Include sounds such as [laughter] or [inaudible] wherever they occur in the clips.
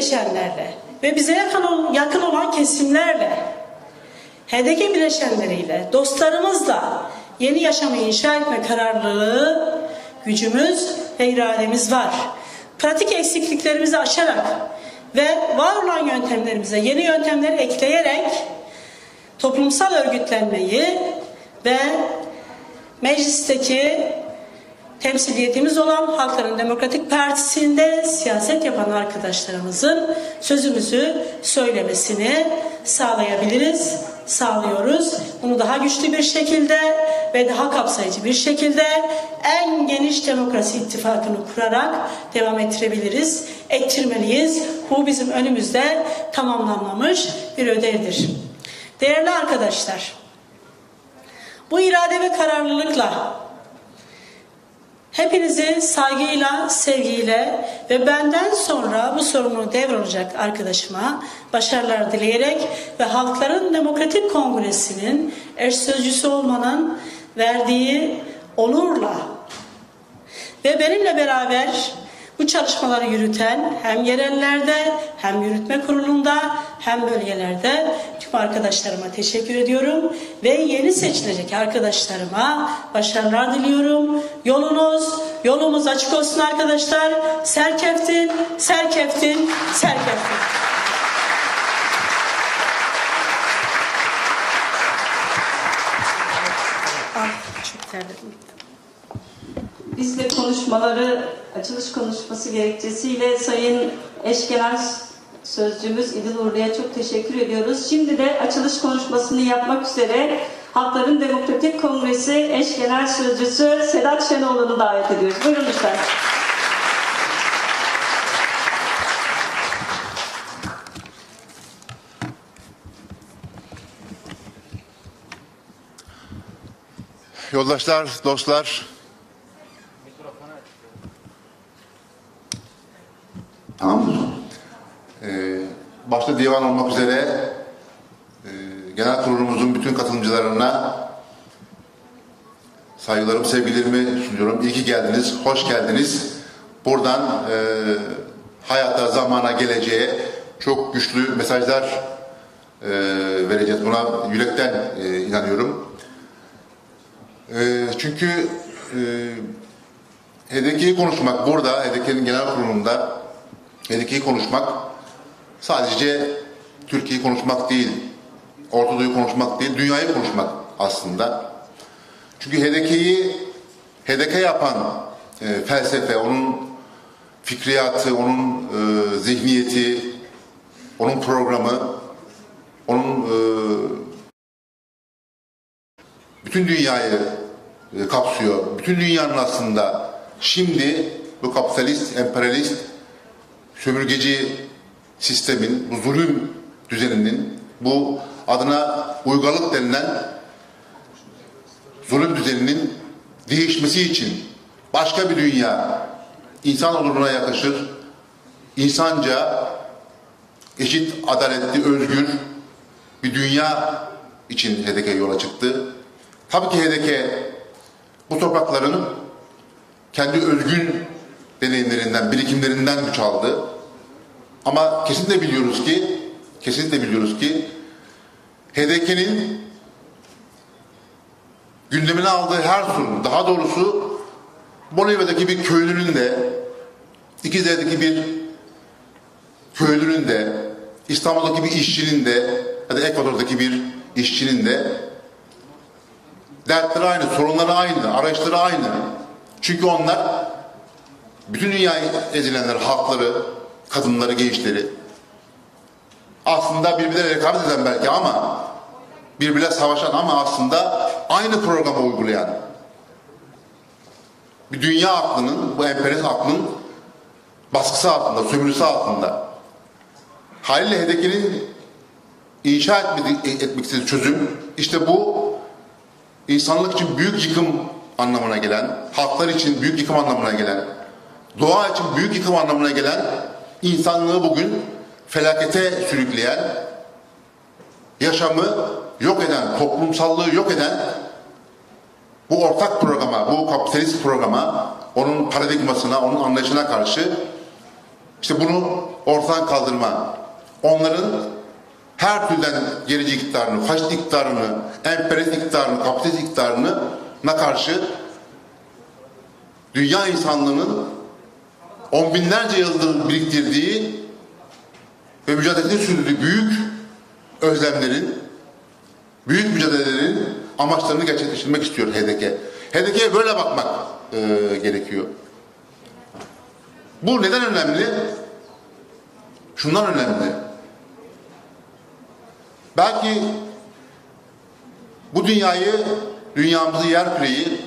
bileşenlerle ve bize yakın, yakın olan kesimlerle, HDP bileşenleriyle, dostlarımızla yeni yaşamı inşa etme kararlılığı, gücümüz ve irademiz var. Pratik eksikliklerimizi aşarak ve var olan yöntemlerimize yeni yöntemleri ekleyerek toplumsal örgütlenmeyi ve meclisteki temsiliyetimiz olan Halkların Demokratik Partisi'nde siyaset yapan arkadaşlarımızın sözümüzü söylemesini sağlayabiliriz, sağlıyoruz. Bunu daha güçlü bir şekilde ve daha kapsayıcı bir şekilde en geniş demokrasi ittifakını kurarak devam ettirebiliriz, ettirmeliyiz. Bu bizim önümüzde tamamlanmamış bir ödevdir. Değerli arkadaşlar, bu irade ve kararlılıkla hepinizi saygıyla, sevgiyle ve benden sonra bu sorumluluğu devralacak arkadaşıma başarılar dileyerek ve Halkların Demokratik Kongresi'nin eş sözcüsü olmanın verdiği onurla ve benimle beraber bu çalışmaları yürüten hem yerellerde hem yürütme kurulunda hem bölgelerde tüm arkadaşlarıma teşekkür ediyorum ve yeni seçilecek arkadaşlarıma başarılar diliyorum. Yolunuz, yolumuz açık olsun arkadaşlar. Serkeftin, serkeftin, serkeftin. Ah. Biz de konuşmaları, açılış konuşması gerekçesiyle Sayın Eş Genel Sözcümüz İdil Uğurlu'ya çok teşekkür ediyoruz. Şimdi de açılış konuşmasını yapmak üzere Halkların Demokratik Kongresi Eş Genel Sözcüsü Sedat Şenoğlu'nu davet ediyoruz. Buyurun lütfen. Yoldaşlar, dostlar. Tamam mı? Başta divan olmak üzere e, genel kurulumuzun bütün katılımcılarına saygılarımı, sevgilerimi sunuyorum. İyi ki geldiniz, hoş geldiniz. Buradan e, hayata, zamana, geleceğe çok güçlü mesajlar e, vereceğiz. Buna yürekten e, inanıyorum. E, çünkü e, HDK'yi konuşmak burada, HDK'nin genel kurulunda HDK'yi konuşmak sadece Türkiye'yi konuşmak değil, Orta Doğu'yu konuşmak değil, dünyayı konuşmak aslında. Çünkü HDK'yi HDK yapan e, felsefe, onun fikriyatı, onun e, zihniyeti, onun programı, onun e, bütün dünyayı e, kapsıyor. Bütün dünyanın aslında şimdi bu kapitalist, emperyalist, sömürgeci sistemin, bu zulüm düzeninin, bu adına uygarlık denilen zulüm düzeninin değişmesi için başka bir dünya, insan oluruna yakışır, insanca, eşit, adaletli, özgür bir dünya için HDK yola çıktı. Tabii ki HDK bu toprakların kendi özgün deneyimlerinden, birikimlerinden güç aldı. Ama kesinlikle biliyoruz ki, kesinlikle biliyoruz ki HDK'nin gündemine aldığı her sorun, daha doğrusu Bolivya'daki bir köylünün de, İkizler'deki bir köylünün de, İstanbul'daki bir işçinin de ya da Ekvador'daki bir işçinin de dertleri aynı, sorunları aynı, araçları aynı. Çünkü onlar bütün dünyayı ezilenler, halkları, kadınları, gençleri aslında birbirleriyle rekabet eden belki ama birbirle savaşan ama aslında aynı programı uygulayan bir dünya aklının, bu emperyalist aklın baskısı altında, sömürüsü altında. Haliyle HDP'nin inşa etmek, etmek istediği çözüm işte bu insanlık için büyük yıkım anlamına gelen, halklar için büyük yıkım anlamına gelen, doğa için büyük yıkım anlamına gelen insanlığı bugün felakete sürükleyen, yaşamı yok eden, toplumsallığı yok eden bu ortak programa, bu kapitalist programa, onun paradigmasına, onun anlayışına karşı işte bunu ortadan kaldırma, onların her türden gerici iktidarını, faşist iktidarını, emperyalist iktidarını, kapitalist iktidarını na karşı dünya insanlığının on binlerce yıldır biriktirdiği ve mücadelesini sürdürdüğü büyük özlemlerin, büyük mücadelelerin amaçlarını gerçekleştirmek istiyor HDK. HDK'ye böyle bakmak e, gerekiyor. Bu neden önemli? Şundan önemli. Belki bu dünyayı, dünyamızı, yer küreyi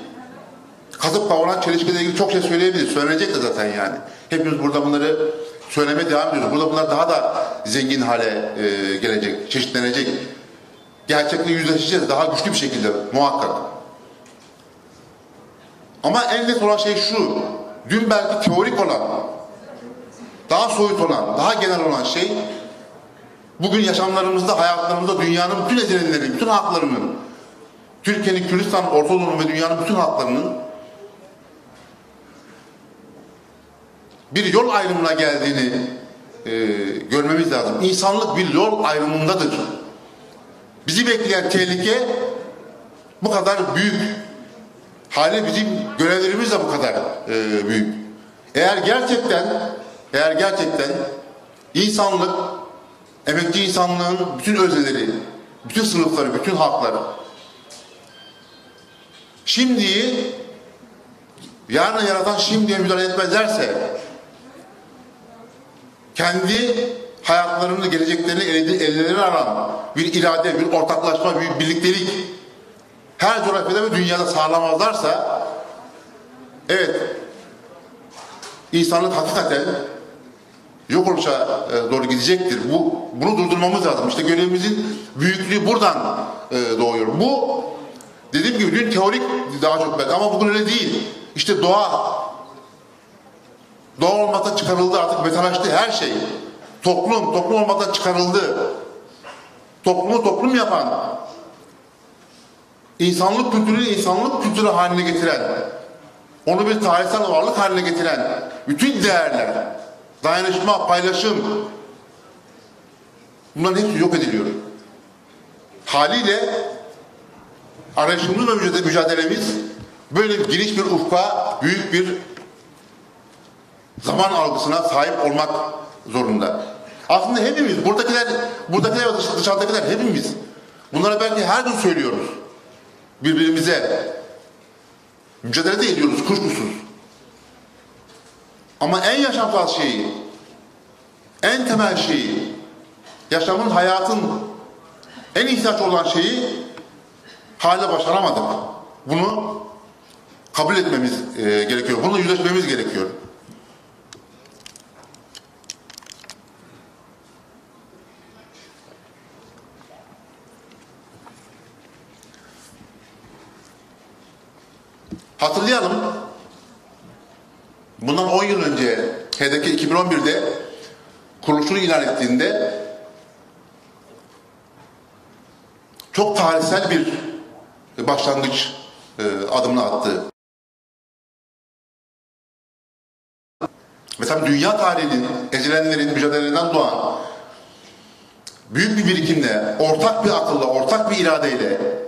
kazıp kavuran çelişkiyle ilgili çok şey söyleyebiliriz. Söylenecek de zaten yani. Hepimiz burada bunları söylemeye devam ediyoruz. Burada bunlar daha da zengin hale e, gelecek, çeşitlenecek. Gerçekle yüzleşeceğiz daha güçlü bir şekilde muhakkak. Ama en net olan şey şu. Dün belki teorik olan, daha soyut olan, daha genel olan şey bugün yaşamlarımızda, hayatlarımızda dünyanın bütün ezilenleri, bütün haklarının, Türkiye'nin, Kürdistan, Orta ve dünyanın bütün haklarının bir yol ayrımına geldiğini e, görmemiz lazım. İnsanlık bir yol ayrımındadır. Bizi bekleyen tehlike bu kadar büyük. Hali bizim görevlerimiz de bu kadar e, büyük. Eğer gerçekten eğer gerçekten insanlık emekçi insanlığın bütün özneleri, bütün sınıfları, bütün hakları şimdiyi yarını yaratan şimdiye müdahale etmezlerse kendi hayatlarını, geleceklerini ellerine alan bir irade, bir ortaklaşma, bir birliktelik her coğrafyada ve dünyada sağlamazlarsa evet insanlık hakikaten yok oluşa e, doğru gidecektir. Bu bunu durdurmamız lazım. İşte görevimizin büyüklüğü buradan e, doğuyor. Bu dediğim gibi dün teorik daha çok belki ama bugün öyle değil. İşte doğa doğa olmaktan çıkarıldı artık metalaştı her şey. Toplum, toplum olmaktan çıkarıldı. Toplumu toplum yapan, insanlık kültürünü insanlık kültürü haline getiren, onu bir tarihsel varlık haline getiren bütün değerler, dayanışma, paylaşım bunların hepsi yok ediliyor. Haliyle arayışımız ve mücadelemiz böyle geniş bir ufka, büyük bir zaman algısına sahip olmak zorunda. Aslında hepimiz, buradakiler, buradakiler dışarıdakiler hepimiz. Bunlara belki her gün söylüyoruz. Birbirimize. Mücadele de ediyoruz kuşkusuz. Ama en yaşamsal şeyi, en temel şeyi, yaşamın, hayatın en ihtiyaç olan şeyi hala başaramadık. Bunu kabul etmemiz e, gerekiyor. Bununla yüzleşmemiz gerekiyor. Hatırlayalım. Bundan 10 yıl önce HDK 2011'de kuruluşunu ilan ettiğinde çok tarihsel bir başlangıç e, adımını attı. Tabii dünya tarihinin, ezilenlerin mücadelelerinden doğan büyük bir birikimle, ortak bir akılla, ortak bir iradeyle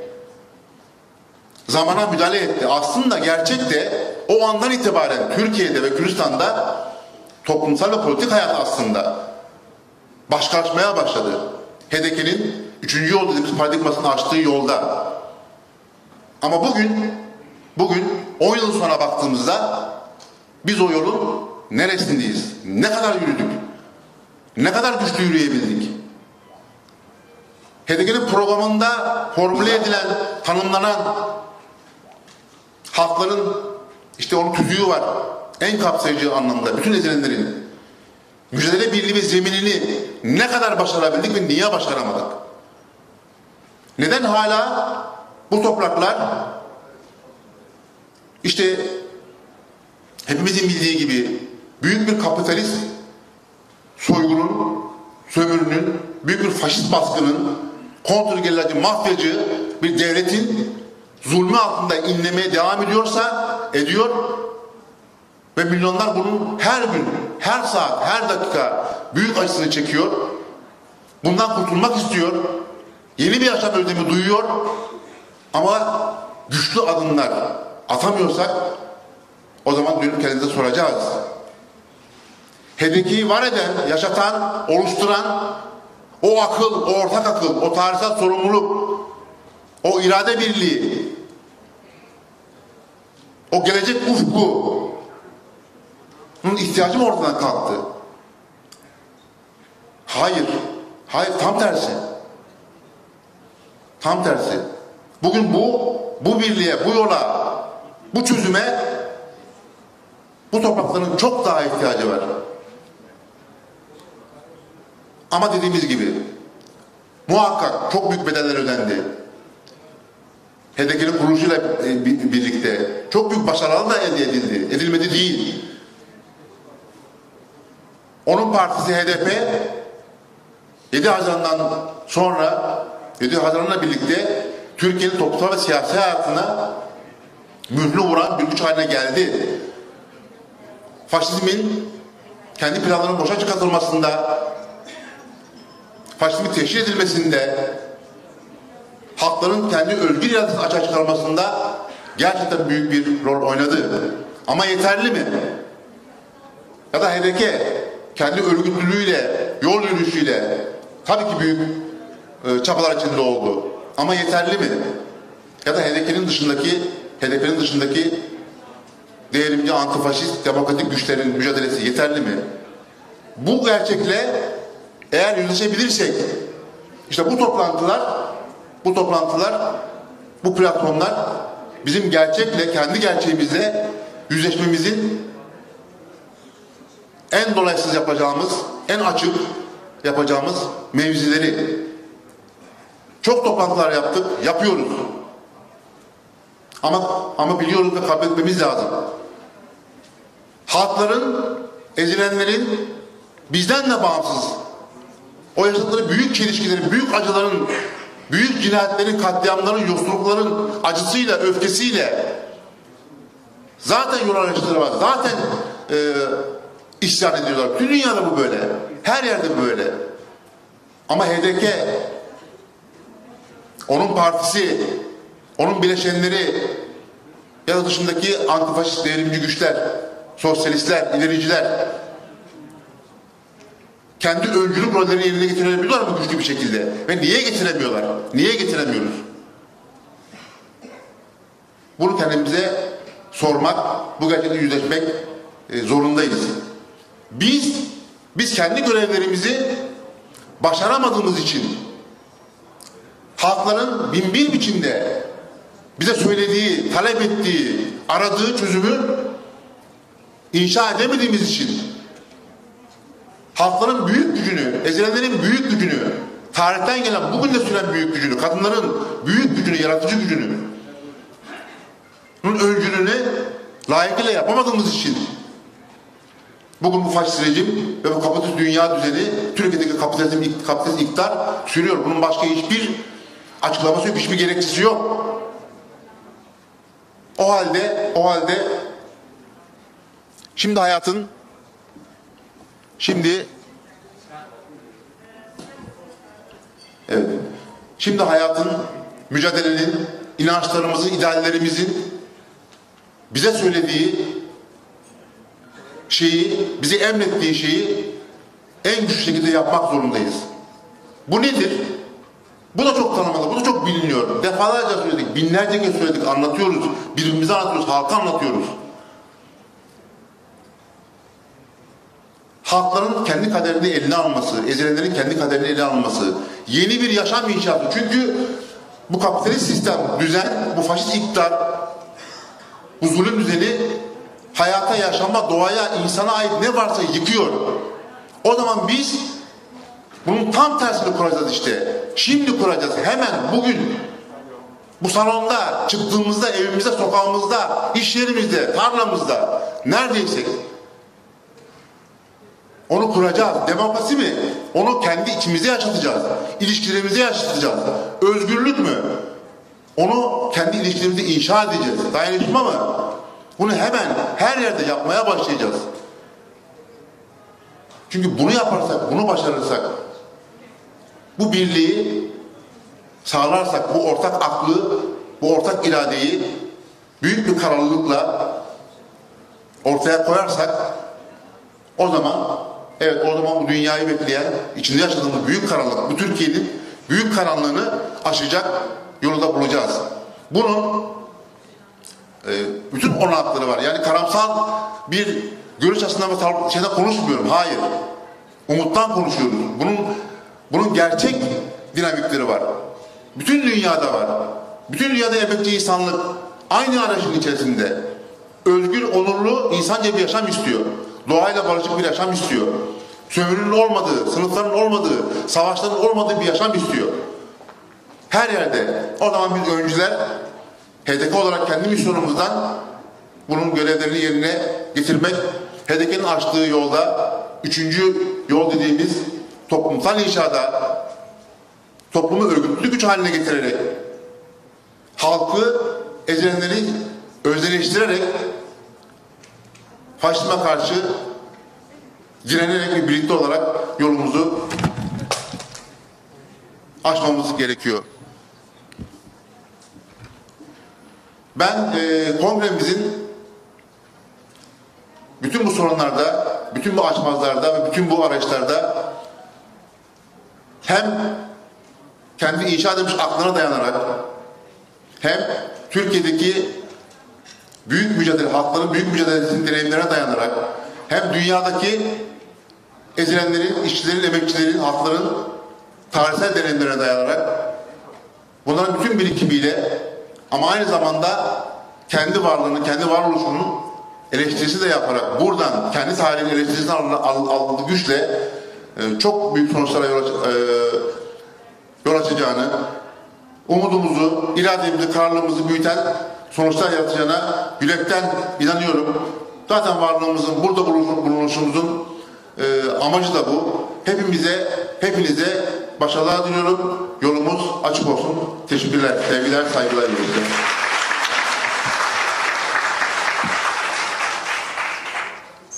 zamana müdahale etti. Aslında gerçek de o andan itibaren Türkiye'de ve Kürdistan'da toplumsal ve politik hayat aslında başkalaşmaya başladı. HDP'nin üçüncü yol dediğimiz paradigmasını açtığı yolda. Ama bugün bugün 10 yıl sonra baktığımızda biz o yolun neresindeyiz? Ne kadar yürüdük? Ne kadar güçlü yürüyebildik? HDP'nin programında formüle edilen, tanımlanan halkların işte onun tüzüğü var. En kapsayıcı anlamda bütün ezilenlerin mücadele birliği ve zeminini ne kadar başarabildik ve niye başaramadık? Neden hala bu topraklar işte hepimizin bildiği gibi büyük bir kapitalist soygunun, sömürünün, büyük bir faşist baskının, kontrgerillacı, mafyacı bir devletin zulmü altında inlemeye devam ediyorsa ediyor Ve milyonlar bunun her gün, her saat, her dakika büyük acısını çekiyor. Bundan kurtulmak istiyor. Yeni bir yaşam özlemi duyuyor. Ama güçlü adımlar atamıyorsak o zaman dönüp kendimize soracağız. HDP'yi var eden, yaşatan, oluşturan o akıl, o ortak akıl, o tarihsel sorumluluk, o irade birliği, o gelecek ufku bunun ihtiyacı mı ortadan kalktı? Hayır. Hayır tam tersi. Tam tersi. Bugün bu bu birliğe, bu yola, bu çözüme bu toprakların çok daha ihtiyacı var. Ama dediğimiz gibi muhakkak çok büyük bedeller ödendi. HDP'nin kuruluşuyla e, bi- birlikte çok büyük başarılar da elde edildi. Edilmedi değil. Onun partisi HDP 7 Haziran'dan sonra 7 Haziran'la birlikte Türkiye'nin toplumsal ve siyasi hayatına mührünü vuran bir güç haline geldi. Faşizmin kendi planlarının boşa çıkartılmasında, faşizmin teşhir edilmesinde, halkların kendi özgür iradesini açığa çıkarmasında gerçekten büyük bir rol oynadı. Ama yeterli mi? Ya da HDP kendi örgütlülüğüyle, yol yürüyüşüyle tabii ki büyük e, çabalar içinde oldu. Ama yeterli mi? Ya da HDP'nin dışındaki HDP'nin dışındaki devrimci, antifaşist, demokratik güçlerin mücadelesi yeterli mi? Bu gerçekle eğer yüzleşebilirsek işte bu toplantılar bu toplantılar bu platformlar bizim gerçekle kendi gerçeğimizle yüzleşmemizin en dolaysız yapacağımız, en açık yapacağımız mevzileri. Çok toplantılar yaptık, yapıyoruz. Ama ama biliyoruz ve kabul etmemiz lazım. Halkların, ezilenlerin bizden de bağımsız o yaşadıkları büyük çelişkilerin, büyük acıların, büyük cinayetlerin, katliamların, yoksullukların acısıyla, öfkesiyle zaten var. Zaten e, isyan ediyorlar. Tüm dünyada bu böyle. Her yerde böyle. Ama HDP onun partisi, onun bileşenleri ya da dışındaki antifaşist devrimci güçler, sosyalistler, ilericiler kendi öncülük rollerini yerine getirebiliyorlar mı güçlü bir şekilde? Ve niye getiremiyorlar? Niye getiremiyoruz? Bunu kendimize sormak, bu gerçekten yüzleşmek e, zorundayız. Biz, biz kendi görevlerimizi başaramadığımız için halkların bin bir biçimde bize söylediği, talep ettiği, aradığı çözümü inşa edemediğimiz için halkların büyük gücünü, ezilenlerin büyük gücünü, tarihten gelen bugün de süren büyük gücünü, kadınların büyük gücünü, yaratıcı gücünü, bunun öncülüğünü layıkıyla yapamadığımız için bugün bu faşist rejim ve bu kapitalist dünya düzeni Türkiye'deki kapitalizm, kapitalist iktidar sürüyor. Bunun başka hiçbir açıklaması yok, hiçbir gerekçesi yok. O halde, o halde şimdi hayatın Şimdi Evet. Şimdi hayatın, mücadelenin, inançlarımızın, ideallerimizin bize söylediği şeyi, bize emrettiği şeyi en güçlü şekilde yapmak zorundayız. Bu nedir? Bu da çok tanımalı, bu da çok biliniyor. Defalarca söyledik, binlerce kez söyledik, anlatıyoruz. Birbirimize anlatıyoruz, halka anlatıyoruz. Halkların kendi kaderini eline alması, ezilenlerin kendi kaderini eline alması, yeni bir yaşam inşaatı. Çünkü bu kapitalist sistem, düzen, bu faşist iktidar, bu zulüm düzeni hayata, yaşama, doğaya, insana ait ne varsa yıkıyor. O zaman biz bunun tam tersini kuracağız işte. Şimdi kuracağız. Hemen bugün bu salonda, çıktığımızda, evimizde, sokağımızda, iş yerimizde, tarlamızda, neredeysek onu kuracağız. Demokrasi mi? Onu kendi içimize yaşatacağız. İlişkilerimize yaşatacağız. Özgürlük mü? Onu kendi ilişkilerimizi inşa edeceğiz. Dayanışma mı? Bunu hemen her yerde yapmaya başlayacağız. Çünkü bunu yaparsak, bunu başarırsak, bu birliği sağlarsak, bu ortak aklı, bu ortak iradeyi büyük bir kararlılıkla ortaya koyarsak o zaman evet o zaman bu dünyayı bekleyen, içinde yaşadığımız büyük karanlık, bu Türkiye'nin büyük karanlığını aşacak yolu da bulacağız. Bunun e, bütün olanakları var. Yani karamsal bir görüş açısından ve şeyden konuşmuyorum. Hayır. Umuttan konuşuyoruz. Bunun bunun gerçek dinamikleri var. Bütün dünyada var. Bütün dünyada emekçi insanlık aynı arayışın içerisinde özgür, onurlu, insanca bir yaşam istiyor. Doğayla barışık bir yaşam istiyor. Sömürünün olmadığı, sınıfların olmadığı, savaşların olmadığı bir yaşam istiyor. Her yerde. O zaman biz öncüler HDK olarak kendi misyonumuzdan bunun görevlerini yerine getirmek, HDK'nin açtığı yolda üçüncü yol dediğimiz toplumsal inşada toplumu örgütlü güç haline getirerek halkı ezilenleri özelleştirerek faşizme karşı direnerek ve birlikte olarak yolumuzu aşmamız gerekiyor. Ben e, kongremizin bütün bu sorunlarda, bütün bu açmazlarda ve bütün bu araçlarda hem kendi inşa edilmiş aklına dayanarak hem Türkiye'deki büyük mücadele, halkların büyük mücadelesinin deneyimlerine dayanarak hem dünyadaki ezilenlerin, işçilerin, emekçilerin, halkların tarihsel deneyimlerine dayanarak bunların bütün birikimiyle ama aynı zamanda kendi varlığını, kendi varoluşunun eleştirisi de yaparak buradan kendi tarihinin al- aldığı güçle e, çok büyük sonuçlara yol, aç- e, yol açacağını, umudumuzu, irademizi, kararlılığımızı büyüten sonuçlar yaratacağına yürekten inanıyorum. Zaten varlığımızın, burada bulunuşum- bulunuşumuzun e, amacı da bu. Hepimize, hepinize başarılar diliyorum. Yolumuz açık olsun. Teşekkürler, sevgiler, saygılar diliyorum.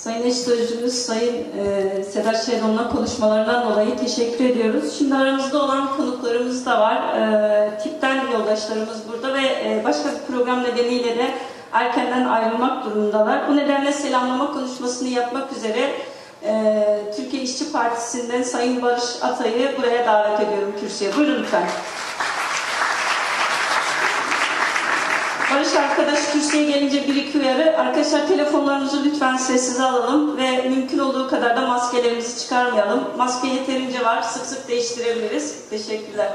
Sayın eş sözcümüz Sayın e, Sedat Şenol'un konuşmalarından dolayı teşekkür ediyoruz. Şimdi aramızda olan konuklarımız da var. E, tipten yoldaşlarımız burada ve e, başka bir program nedeniyle de erkenden ayrılmak durumundalar. Bu nedenle selamlama konuşmasını yapmak üzere e, Türkiye İşçi Partisi'nden Sayın Barış Atay'ı buraya davet ediyorum kürsüye. Buyurun lütfen. Barış arkadaş kürsüye gelince bir iki uyarı. Arkadaşlar telefonlarımızı lütfen sessize alalım ve mümkün olduğu kadar da maskelerimizi çıkarmayalım. Maske yeterince var, sık sık değiştirebiliriz. Teşekkürler.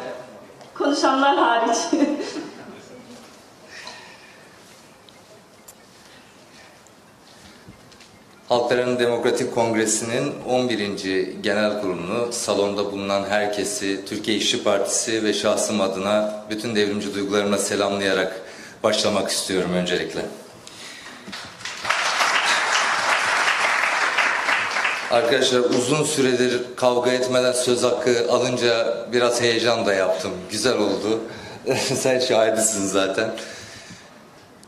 Konuşanlar hariç. [laughs] Halkların Demokratik Kongresi'nin 11. Genel Kurulu'nu salonda bulunan herkesi Türkiye İşçi Partisi ve şahsım adına bütün devrimci duygularımla selamlayarak başlamak istiyorum öncelikle. Arkadaşlar uzun süredir kavga etmeden söz hakkı alınca biraz heyecan da yaptım. Güzel oldu. [laughs] Sen şahidisin zaten.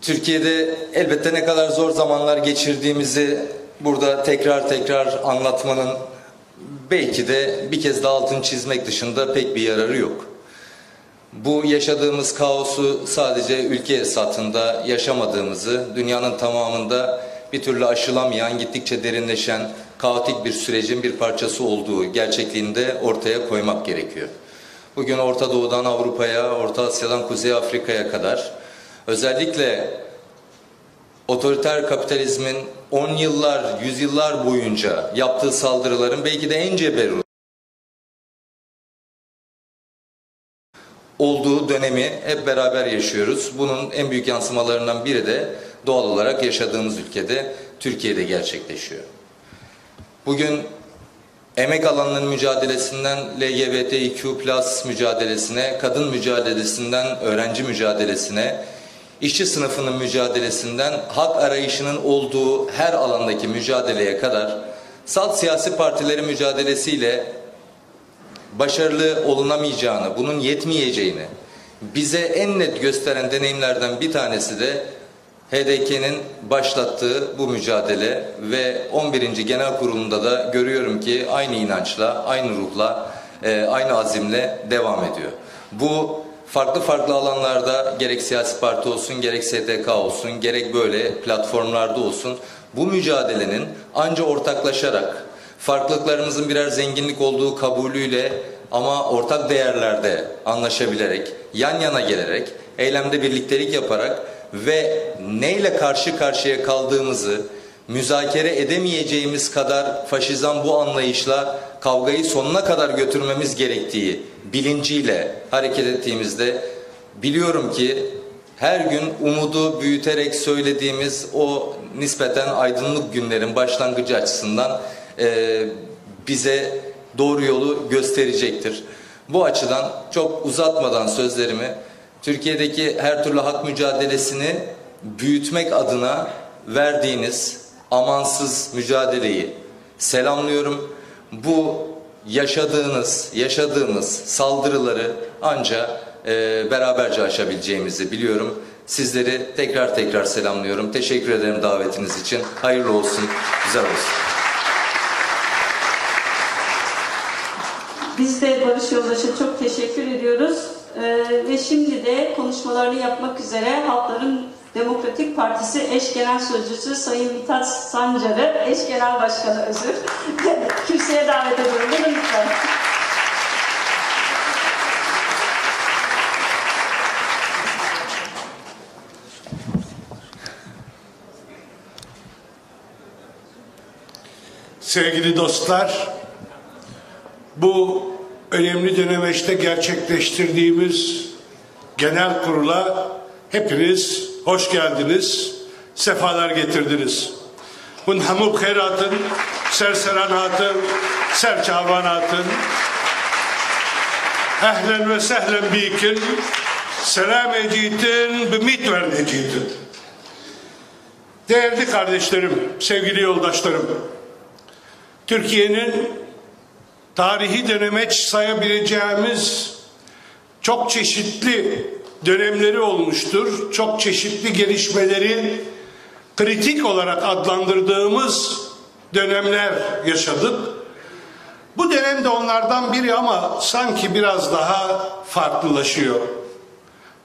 Türkiye'de elbette ne kadar zor zamanlar geçirdiğimizi burada tekrar tekrar anlatmanın belki de bir kez daha altını çizmek dışında pek bir yararı yok. Bu yaşadığımız kaosu sadece ülke satında yaşamadığımızı, dünyanın tamamında bir türlü aşılamayan, gittikçe derinleşen, kaotik bir sürecin bir parçası olduğu gerçekliğinde ortaya koymak gerekiyor. Bugün Orta Doğu'dan Avrupa'ya, Orta Asya'dan Kuzey Afrika'ya kadar özellikle otoriter kapitalizmin 10 yıllar, yüzyıllar boyunca yaptığı saldırıların belki de en ceberut olduğu dönemi hep beraber yaşıyoruz. Bunun en büyük yansımalarından biri de doğal olarak yaşadığımız ülkede Türkiye'de gerçekleşiyor. Bugün emek alanının mücadelesinden LGBTIQ mücadelesine, kadın mücadelesinden öğrenci mücadelesine, işçi sınıfının mücadelesinden hak arayışının olduğu her alandaki mücadeleye kadar salt siyasi partilerin mücadelesiyle başarılı olunamayacağını, bunun yetmeyeceğini bize en net gösteren deneyimlerden bir tanesi de HDK'nin başlattığı bu mücadele ve 11. Genel Kurulu'nda da görüyorum ki aynı inançla, aynı ruhla, e, aynı azimle devam ediyor. Bu farklı farklı alanlarda gerek siyasi parti olsun, gerek STK olsun, gerek böyle platformlarda olsun bu mücadelenin anca ortaklaşarak, farklılıklarımızın birer zenginlik olduğu kabulüyle ama ortak değerlerde anlaşabilerek, yan yana gelerek, eylemde birliktelik yaparak ve neyle karşı karşıya kaldığımızı müzakere edemeyeceğimiz kadar faşizan bu anlayışla kavgayı sonuna kadar götürmemiz gerektiği bilinciyle hareket ettiğimizde biliyorum ki her gün umudu büyüterek söylediğimiz o nispeten aydınlık günlerin başlangıcı açısından e, bize doğru yolu gösterecektir. Bu açıdan çok uzatmadan sözlerimi Türkiye'deki her türlü hak mücadelesini büyütmek adına verdiğiniz amansız mücadeleyi selamlıyorum. Bu yaşadığınız, yaşadığımız saldırıları anca e, beraberce aşabileceğimizi biliyorum. Sizleri tekrar tekrar selamlıyorum. Teşekkür ederim davetiniz için. Hayırlı olsun, güzel olsun. Biz de Barış Yoldaş'a çok teşekkür ediyoruz. Ee, ve şimdi de konuşmalarını yapmak üzere Halkların Demokratik Partisi eş genel sözcüsü Sayın Mithat Sancar'ı, eş genel başkanı özür, [laughs] kürsüye davet ediyorum. Buyurun lütfen. Sevgili dostlar, bu önemli dönemeçte gerçekleştirdiğimiz genel kurula hepiniz hoş geldiniz, sefalar getirdiniz. Munhamuk hayratın, serseranatın, serçavanatın, ehlen ve sehlen bikin, selam ecitin, bimit vernecitin. Değerli kardeşlerim, sevgili yoldaşlarım, Türkiye'nin tarihi dönemeç sayabileceğimiz çok çeşitli dönemleri olmuştur. Çok çeşitli gelişmeleri kritik olarak adlandırdığımız dönemler yaşadık. Bu dönem de onlardan biri ama sanki biraz daha farklılaşıyor.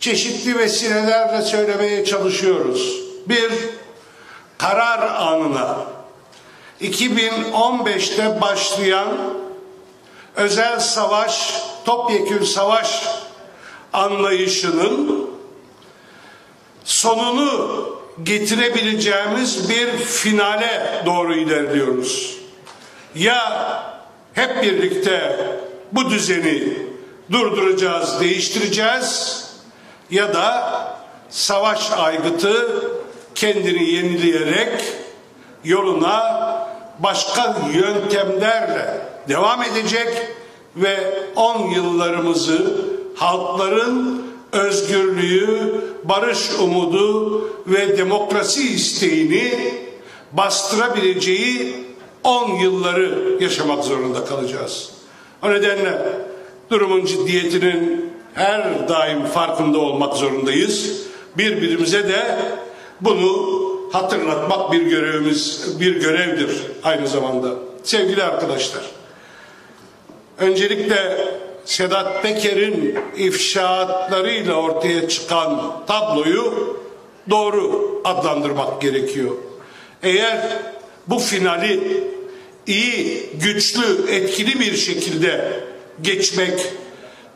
Çeşitli vesilelerle söylemeye çalışıyoruz. Bir, karar anına 2015'te başlayan özel savaş, topyekün savaş anlayışının sonunu getirebileceğimiz bir finale doğru ilerliyoruz. Ya hep birlikte bu düzeni durduracağız, değiştireceğiz ya da savaş aygıtı kendini yenileyerek yoluna başka yöntemlerle devam edecek ve 10 yıllarımızı halkların özgürlüğü, barış umudu ve demokrasi isteğini bastırabileceği 10 yılları yaşamak zorunda kalacağız. O nedenle durumun ciddiyetinin her daim farkında olmak zorundayız. Birbirimize de bunu hatırlatmak bir görevimiz, bir görevdir aynı zamanda. Sevgili arkadaşlar, öncelikle Sedat Peker'in ifşaatlarıyla ortaya çıkan tabloyu doğru adlandırmak gerekiyor. Eğer bu finali iyi, güçlü, etkili bir şekilde geçmek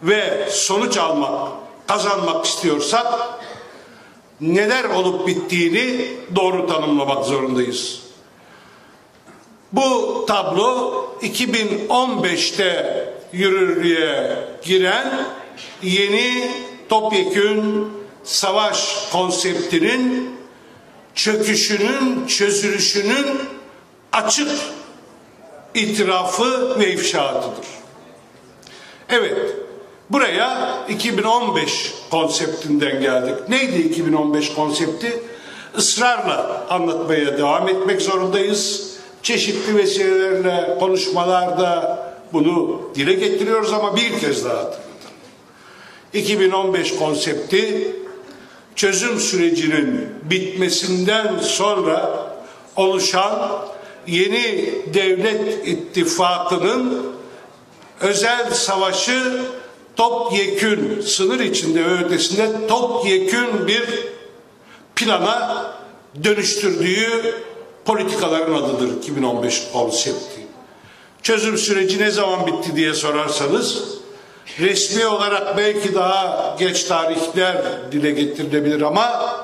ve sonuç almak, kazanmak istiyorsak neler olup bittiğini doğru tanımlamak zorundayız. Bu tablo 2015'te yürürlüğe giren yeni topyekün savaş konseptinin çöküşünün, çözülüşünün açık itirafı ve ifşaatıdır. Evet, buraya 2015 konseptinden geldik. Neydi 2015 konsepti? Israrla anlatmaya devam etmek zorundayız. Çeşitli vesilelerle, konuşmalarda bunu dile getiriyoruz ama bir kez daha hatırlatalım. 2015 konsepti çözüm sürecinin bitmesinden sonra oluşan yeni devlet ittifakının özel savaşı topyekün sınır içinde ve ötesinde topyekün bir plana dönüştürdüğü politikaların adıdır 2015 konsepti. Çözüm süreci ne zaman bitti diye sorarsanız resmi olarak belki daha geç tarihler dile getirilebilir ama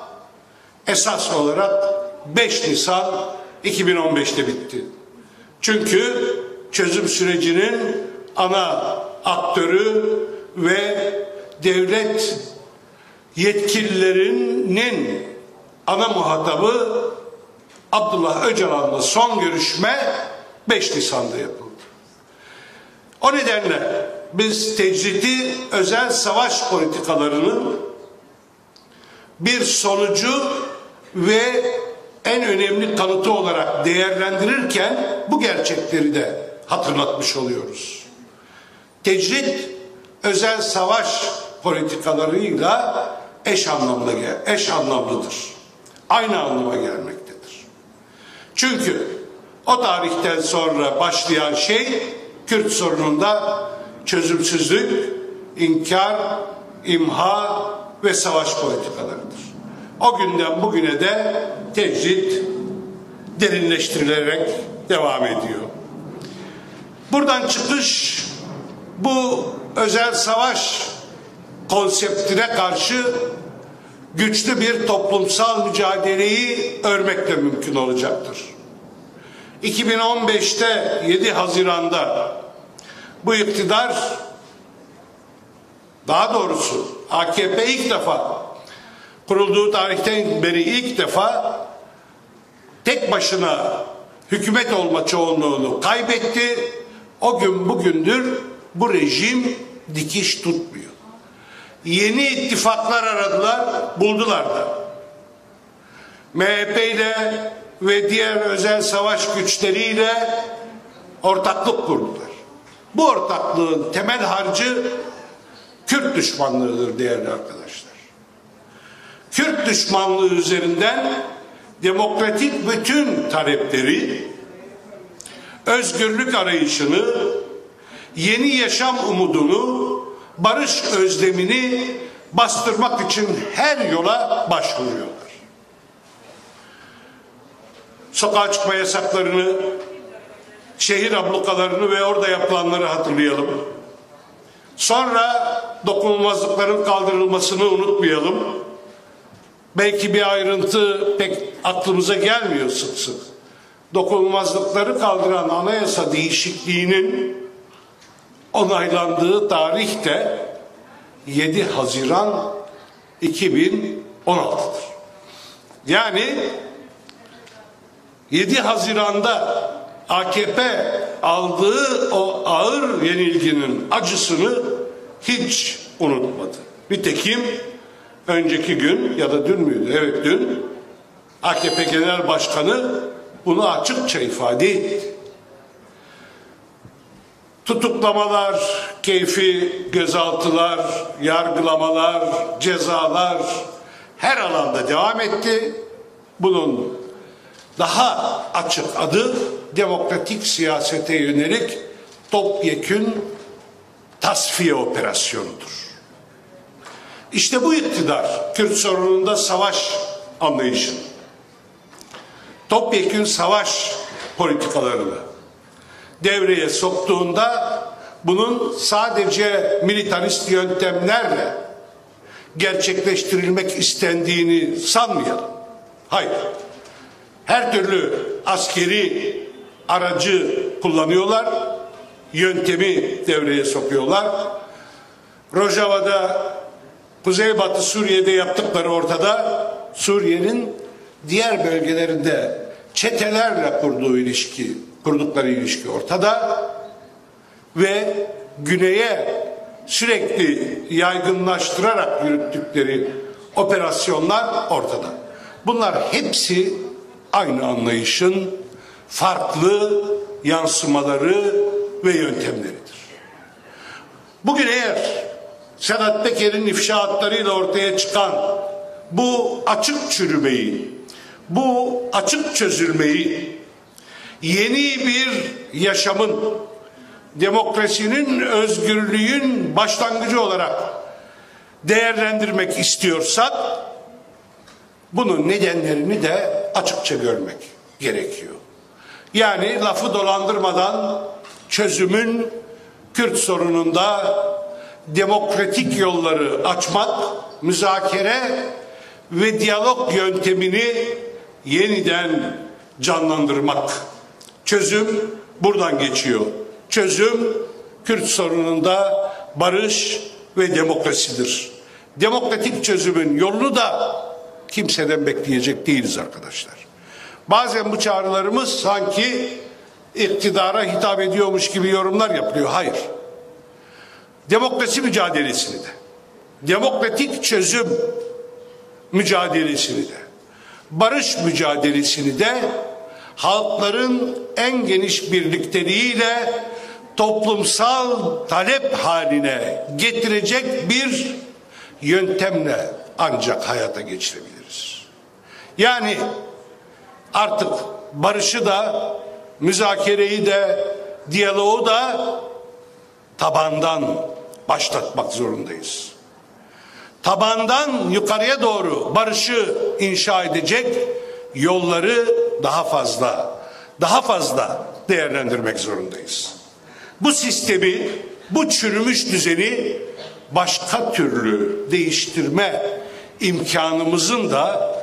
esas olarak 5 Nisan 2015'te bitti. Çünkü çözüm sürecinin ana aktörü ve devlet yetkililerinin ana muhatabı Abdullah Öcalan'la son görüşme 5 Nisan'da yapıldı. O nedenle biz tecridi özel savaş politikalarının bir sonucu ve en önemli kanıtı olarak değerlendirirken bu gerçekleri de hatırlatmış oluyoruz. Tecrit özel savaş politikalarıyla eş anlamlı eş anlamlıdır. Aynı anlama gelmektedir. Çünkü o tarihten sonra başlayan şey Kürt sorununda çözümsüzlük, inkar, imha ve savaş politikalarıdır. O günden bugüne de tecrit derinleştirilerek devam ediyor. Buradan çıkış bu özel savaş konseptine karşı güçlü bir toplumsal mücadeleyi örmekle mümkün olacaktır. 2015'te 7 Haziran'da bu iktidar daha doğrusu AKP ilk defa kurulduğu tarihten beri ilk defa tek başına hükümet olma çoğunluğunu kaybetti. O gün bugündür bu rejim dikiş tutmuyor. Yeni ittifaklar aradılar, buldular da. MHP ile ve diğer özel savaş güçleriyle ortaklık kurdular. Bu ortaklığın temel harcı Kürt düşmanlığıdır değerli arkadaşlar. Kürt düşmanlığı üzerinden demokratik bütün talepleri, özgürlük arayışını, yeni yaşam umudunu, barış özlemini bastırmak için her yola başvuruyorlar. Sokağa çıkma yasaklarını, şehir ablukalarını ve orada yapılanları hatırlayalım. Sonra dokunulmazlıkların kaldırılmasını unutmayalım. Belki bir ayrıntı pek aklımıza gelmiyor sık sık. Dokunulmazlıkları kaldıran anayasa değişikliğinin onaylandığı tarih de 7 Haziran 2016'dır. Yani 7 Haziran'da AKP aldığı o ağır yenilginin acısını hiç unutmadı. Nitekim önceki gün ya da dün müydü? Evet dün AKP Genel Başkanı bunu açıkça ifade etti. Tutuklamalar, keyfi gözaltılar, yargılamalar, cezalar her alanda devam etti. Bunun daha açık adı demokratik siyasete yönelik topyekün tasfiye operasyonudur. İşte bu iktidar Kürt sorununda savaş anlayışını, topyekün savaş politikalarını devreye soktuğunda bunun sadece militarist yöntemlerle gerçekleştirilmek istendiğini sanmayalım. Hayır. Her türlü askeri aracı kullanıyorlar. Yöntemi devreye sokuyorlar. Rojava'da Kuzeybatı Suriye'de yaptıkları ortada. Suriye'nin diğer bölgelerinde çetelerle kurduğu ilişki, kurdukları ilişki ortada. Ve güneye sürekli yaygınlaştırarak yürüttükleri operasyonlar ortada. Bunlar hepsi aynı anlayışın farklı yansımaları ve yöntemleridir. Bugün eğer Sedat Peker'in ifşaatlarıyla ortaya çıkan bu açık çürümeyi, bu açık çözülmeyi yeni bir yaşamın, demokrasinin, özgürlüğün başlangıcı olarak değerlendirmek istiyorsak bunun nedenlerini de açıkça görmek gerekiyor. Yani lafı dolandırmadan çözümün Kürt sorununda demokratik yolları açmak, müzakere ve diyalog yöntemini yeniden canlandırmak. Çözüm buradan geçiyor. Çözüm Kürt sorununda barış ve demokrasidir. Demokratik çözümün yolunu da kimseden bekleyecek değiliz arkadaşlar. Bazen bu çağrılarımız sanki iktidara hitap ediyormuş gibi yorumlar yapılıyor. Hayır. Demokrasi mücadelesini de, demokratik çözüm mücadelesini de, barış mücadelesini de halkların en geniş birlikteliğiyle toplumsal talep haline getirecek bir yöntemle ancak hayata geçirebiliriz. Yani artık barışı da müzakereyi de diyaloğu da tabandan başlatmak zorundayız. Tabandan yukarıya doğru barışı inşa edecek yolları daha fazla daha fazla değerlendirmek zorundayız. Bu sistemi, bu çürümüş düzeni başka türlü değiştirme imkanımızın da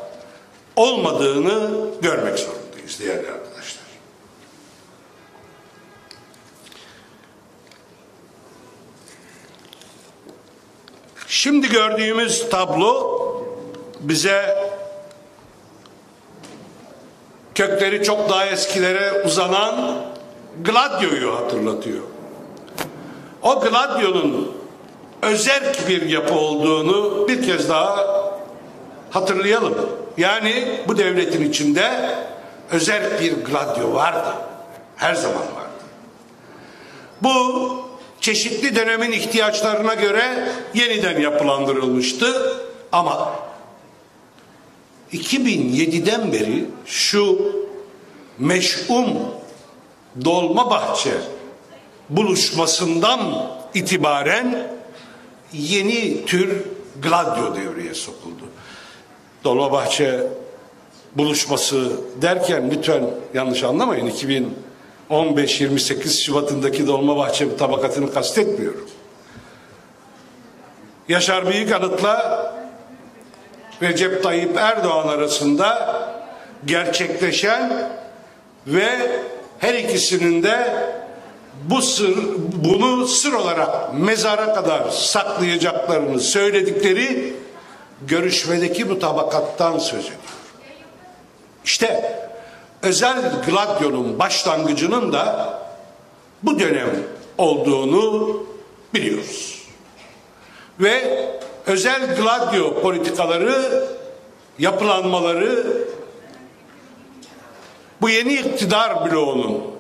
olmadığını görmek zorundayız değerli arkadaşlar. Şimdi gördüğümüz tablo bize kökleri çok daha eskilere uzanan Gladio'yu hatırlatıyor. O Gladio'nun özerk bir yapı olduğunu bir kez daha hatırlayalım. Yani bu devletin içinde özerk bir Gladio vardı. Her zaman vardı. Bu çeşitli dönemin ihtiyaçlarına göre yeniden yapılandırılmıştı ama 2007'den beri şu meş'um Dolmabahçe buluşmasından itibaren yeni tür Gladio devreye sokuldu. Dolmabahçe buluşması derken lütfen yanlış anlamayın 2015-28 Şubat'ındaki Dolmabahçe tabakatını kastetmiyorum. Yaşar Büyükanıt'la Recep Tayyip Erdoğan arasında gerçekleşen ve her ikisinin de bu sır, bunu sır olarak mezara kadar saklayacaklarını söyledikleri görüşmedeki mutabakattan söz ediyor. İşte özel gladyonun başlangıcının da bu dönem olduğunu biliyoruz. Ve özel gladyo politikaları, yapılanmaları bu yeni iktidar bloğunun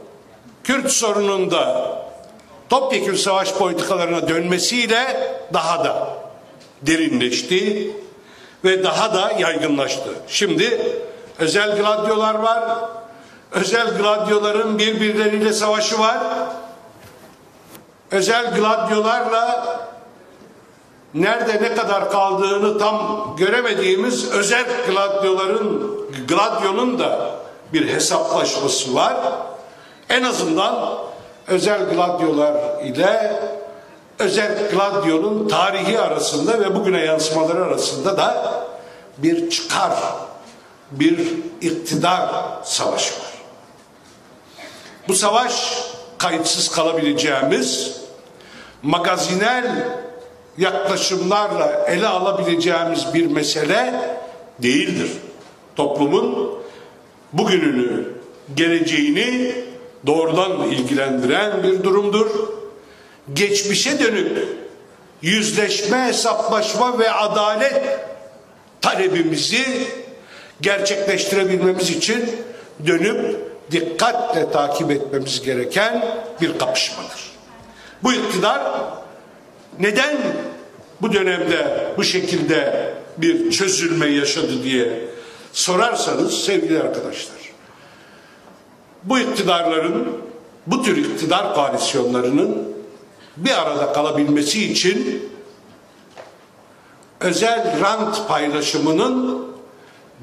Kürt sorununda topyekun savaş politikalarına dönmesiyle daha da derinleşti ve daha da yaygınlaştı. Şimdi özel gladyolar var. Özel gladyoların birbirleriyle savaşı var. Özel gladyolarla nerede ne kadar kaldığını tam göremediğimiz özel gladyoların gladyonun da bir hesaplaşması var. En azından özel gladyolar ile özel gladyonun tarihi arasında ve bugüne yansımaları arasında da bir çıkar, bir iktidar savaşı var. Bu savaş kayıtsız kalabileceğimiz, magazinel yaklaşımlarla ele alabileceğimiz bir mesele değildir. Toplumun bugününü, geleceğini doğrudan ilgilendiren bir durumdur. Geçmişe dönük yüzleşme, hesaplaşma ve adalet talebimizi gerçekleştirebilmemiz için dönüp dikkatle takip etmemiz gereken bir kapışmadır. Bu iktidar neden bu dönemde bu şekilde bir çözülme yaşadı diye sorarsanız sevgili arkadaşlar bu iktidarların bu tür iktidar koalisyonlarının bir arada kalabilmesi için özel rant paylaşımının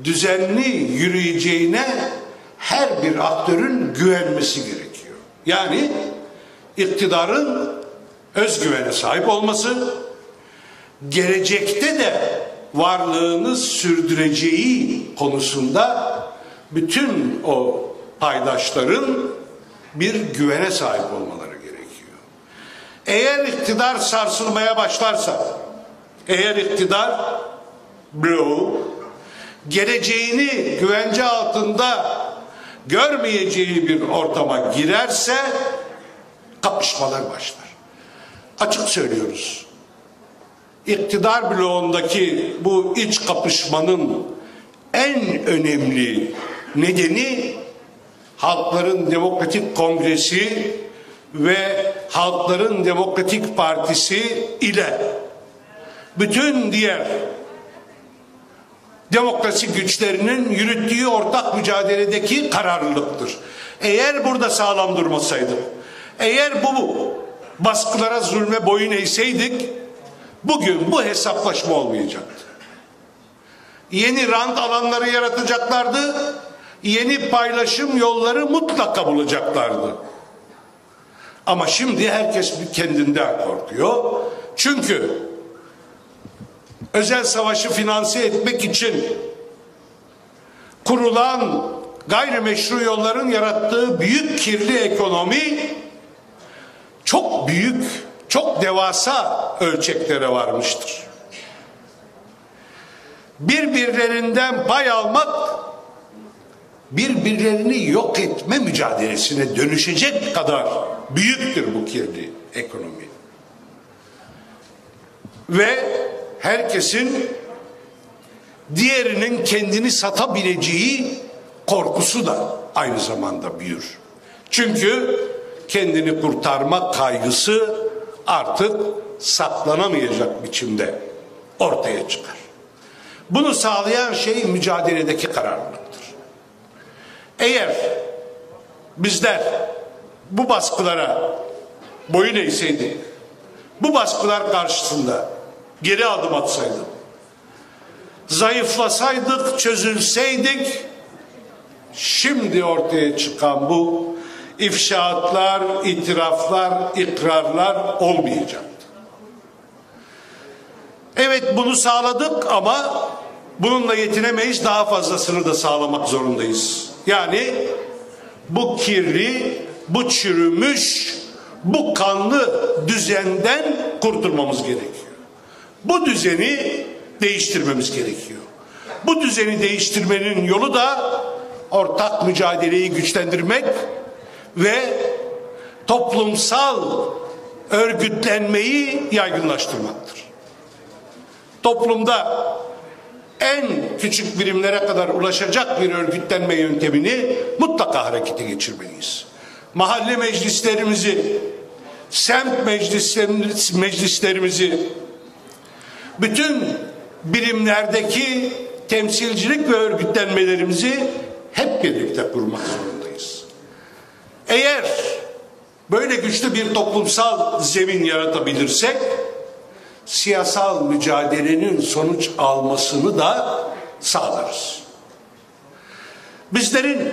düzenli yürüyeceğine her bir aktörün güvenmesi gerekiyor. Yani iktidarın özgüvene sahip olması, gelecekte de varlığını sürdüreceği konusunda bütün o paydaşların bir güvene sahip olmaları gerekiyor. Eğer iktidar sarsılmaya başlarsa, eğer iktidar bloğu geleceğini güvence altında görmeyeceği bir ortama girerse kapışmalar başlar. Açık söylüyoruz. İktidar bloğundaki bu iç kapışmanın en önemli nedeni Halkların Demokratik Kongresi ve Halkların Demokratik Partisi ile bütün diğer demokrasi güçlerinin yürüttüğü ortak mücadeledeki kararlılıktır. Eğer burada sağlam durmasaydık, eğer bu baskılara zulme boyun eğseydik, bugün bu hesaplaşma olmayacaktı. Yeni rant alanları yaratacaklardı, yeni paylaşım yolları mutlaka bulacaklardı. Ama şimdi herkes kendinden korkuyor. Çünkü özel savaşı finanse etmek için kurulan gayrimeşru yolların yarattığı büyük kirli ekonomi çok büyük, çok devasa ölçeklere varmıştır. Birbirlerinden pay almak birbirlerini yok etme mücadelesine dönüşecek kadar büyüktür bu kirli ekonomi. Ve herkesin diğerinin kendini satabileceği korkusu da aynı zamanda büyür. Çünkü kendini kurtarma kaygısı artık saklanamayacak biçimde ortaya çıkar. Bunu sağlayan şey mücadeledeki kararlılıktır. Eğer bizler bu baskılara boyun eğseydik, bu baskılar karşısında geri adım atsaydık, zayıflasaydık, çözülseydik, şimdi ortaya çıkan bu ifşaatlar, itiraflar, ikrarlar olmayacaktı. Evet bunu sağladık ama bununla yetinemeyiz daha fazlasını da sağlamak zorundayız. Yani bu kirli, bu çürümüş, bu kanlı düzenden kurtulmamız gerekiyor. Bu düzeni değiştirmemiz gerekiyor. Bu düzeni değiştirmenin yolu da ortak mücadeleyi güçlendirmek ve toplumsal örgütlenmeyi yaygınlaştırmaktır. Toplumda en küçük birimlere kadar ulaşacak bir örgütlenme yöntemini mutlaka harekete geçirmeliyiz. Mahalle meclislerimizi, semt meclislerimizi, meclislerimizi bütün birimlerdeki temsilcilik ve örgütlenmelerimizi hep birlikte kurmak zorundayız. Eğer böyle güçlü bir toplumsal zemin yaratabilirsek siyasal mücadelenin sonuç almasını da sağlarız. Bizlerin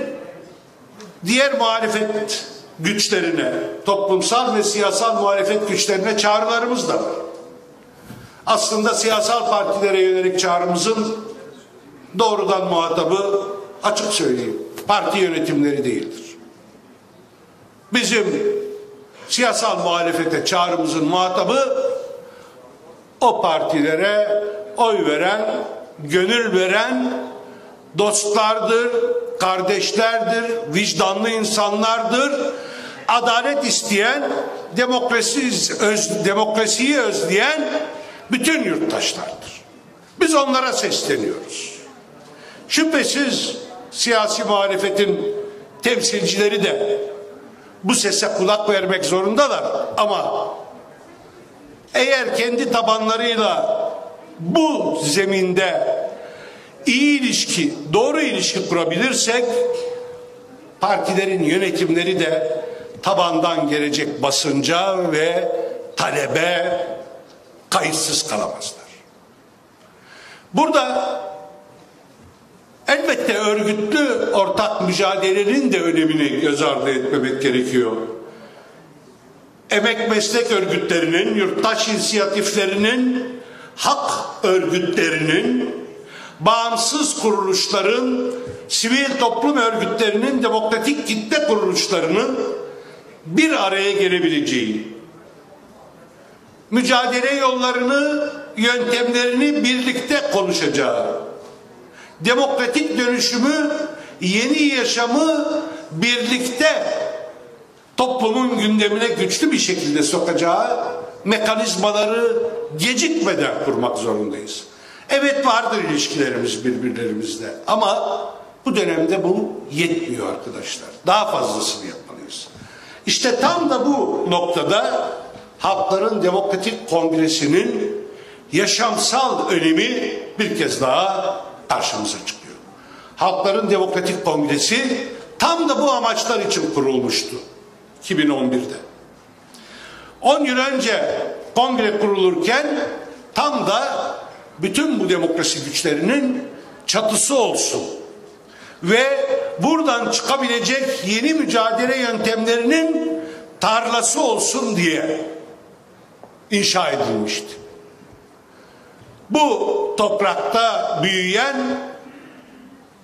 diğer muhalefet güçlerine, toplumsal ve siyasal muhalefet güçlerine çağrılarımız da var. Aslında siyasal partilere yönelik çağrımızın doğrudan muhatabı açık söyleyeyim parti yönetimleri değildir. Bizim siyasal muhalefete çağrımızın muhatabı o partilere oy veren, gönül veren dostlardır, kardeşlerdir, vicdanlı insanlardır. Adalet isteyen, demokrasi öz, demokrasiyi özleyen bütün yurttaşlardır. Biz onlara sesleniyoruz. Şüphesiz siyasi muhalefetin temsilcileri de bu sese kulak vermek zorundalar ama eğer kendi tabanlarıyla bu zeminde iyi ilişki, doğru ilişki kurabilirsek partilerin yönetimleri de tabandan gelecek basınca ve talebe kayıtsız kalamazlar. Burada elbette örgütlü ortak mücadelenin de önemini göz ardı etmemek gerekiyor. Emek meslek örgütlerinin, yurttaş inisiyatiflerinin, hak örgütlerinin, bağımsız kuruluşların, sivil toplum örgütlerinin, demokratik kitle kuruluşlarının bir araya gelebileceği, mücadele yollarını, yöntemlerini birlikte konuşacağı, demokratik dönüşümü, yeni yaşamı birlikte toplumun gündemine güçlü bir şekilde sokacağı mekanizmaları gecikmeden kurmak zorundayız. Evet vardır ilişkilerimiz birbirlerimizle ama bu dönemde bu yetmiyor arkadaşlar. Daha fazlasını yapmalıyız. İşte tam da bu noktada Halkların Demokratik Kongresi'nin yaşamsal önemi bir kez daha karşımıza çıkıyor. Halkların Demokratik Kongresi tam da bu amaçlar için kurulmuştu 2011'de. 10 yıl önce kongre kurulurken tam da bütün bu demokrasi güçlerinin çatısı olsun ve buradan çıkabilecek yeni mücadele yöntemlerinin tarlası olsun diye inşa edilmişti. Bu toprakta büyüyen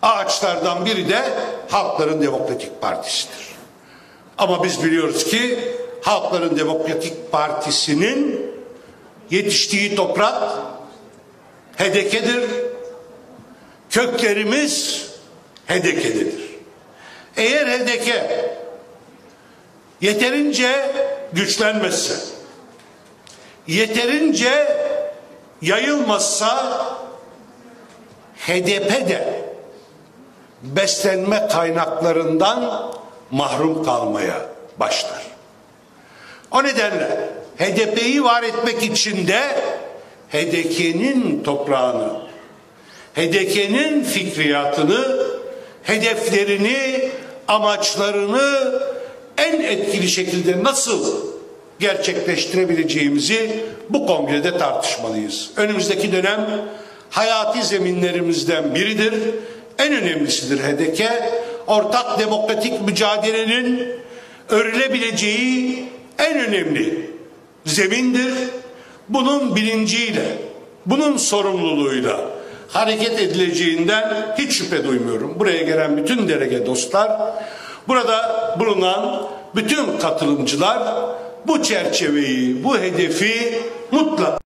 ağaçlardan biri de Halkların Demokratik Partisi'dir. Ama biz biliyoruz ki Halkların Demokratik Partisi'nin yetiştiği toprak Hedeke'dir. Köklerimiz Hedeke'dedir. Eğer Hedeke yeterince güçlenmezse, yeterince yayılmazsa HDP de beslenme kaynaklarından mahrum kalmaya başlar. O nedenle HDP'yi var etmek için de HDP'nin toprağını, HDP'nin fikriyatını, hedeflerini, amaçlarını en etkili şekilde nasıl gerçekleştirebileceğimizi bu kongrede tartışmalıyız. Önümüzdeki dönem hayati zeminlerimizden biridir. En önemlisidir HDK. Ortak demokratik mücadelenin örülebileceği en önemli zemindir. Bunun bilinciyle, bunun sorumluluğuyla hareket edileceğinden hiç şüphe duymuyorum. Buraya gelen bütün delege dostlar, burada bulunan bütün katılımcılar bu çerçeveyi, bu hedefi mutlaka